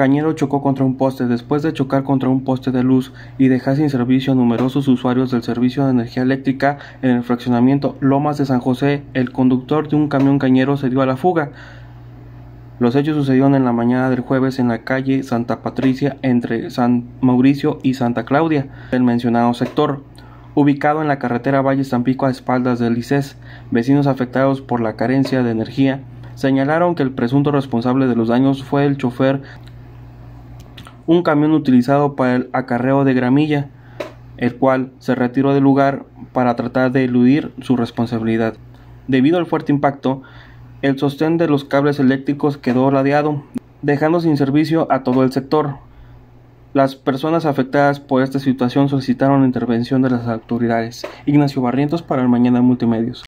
Cañero chocó contra un poste. Después de chocar contra un poste de luz y dejar sin servicio a numerosos usuarios del servicio de energía eléctrica en el fraccionamiento Lomas de San José, el conductor de un camión cañero se dio a la fuga. Los hechos sucedieron en la mañana del jueves en la calle Santa Patricia entre San Mauricio y Santa Claudia, del mencionado sector. Ubicado en la carretera Valle Tampico a espaldas del ICES, vecinos afectados por la carencia de energía señalaron que el presunto responsable de los daños fue el chofer un camión utilizado para el acarreo de gramilla, el cual se retiró del lugar para tratar de eludir su responsabilidad. Debido al fuerte impacto, el sostén de los cables eléctricos quedó ladeado, dejando sin servicio a todo el sector. Las personas afectadas por esta situación solicitaron la intervención de las autoridades. Ignacio Barrientos para el Mañana Multimedios.